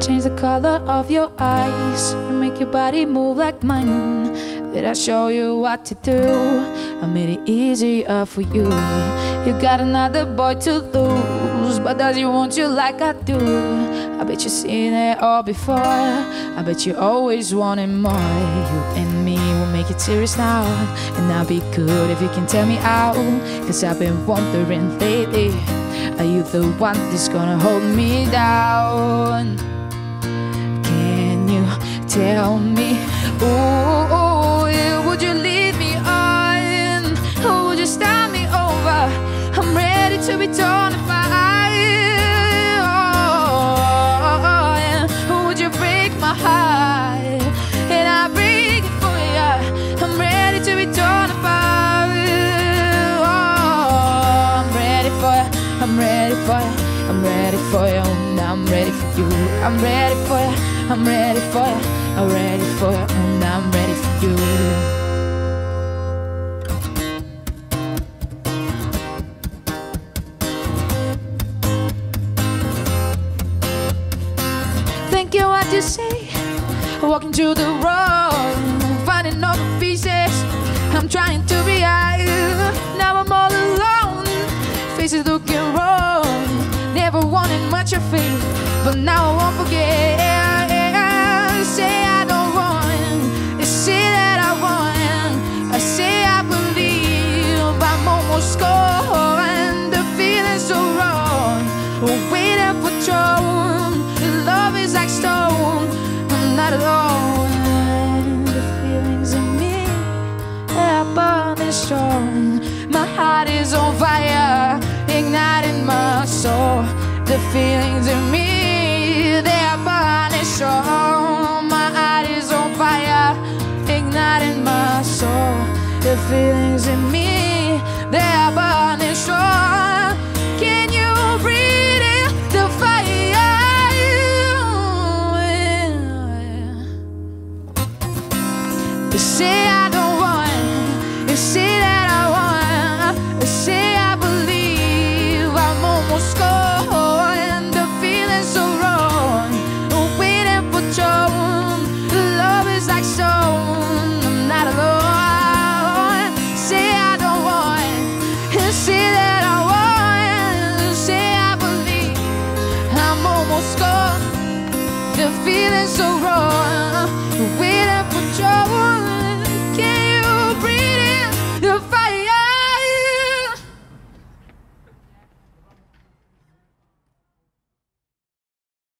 change the color of your eyes. You make your body move like mine. Did I show you what to do? I made it easier for you. You got another boy to lose, but does he want you like I do? I bet you've seen it all before. I bet you always wanted more. You and me will make it serious now, and I'll be good if you can tell me out. Cause I've been wondering lately. Are you the one that's gonna hold me down? Ready to be torn apart. Oh. Would you break my heart? And I break it for you. I'm ready to be torn apart. Oh, I'm ready for you. I'm ready for you. I'm ready for you. I'm ready for you. I'm ready for you. I'm ready for you. I'm ready for you. Thinking what to say, walking through the road, finding the pieces. I'm trying to be high, now I'm all alone. Faces looking wrong, never wanted much of it, but now I won't feelings in me, they are burning strong. Can you breathe it? The fire. You say I don't want, you say that feeling so wrong.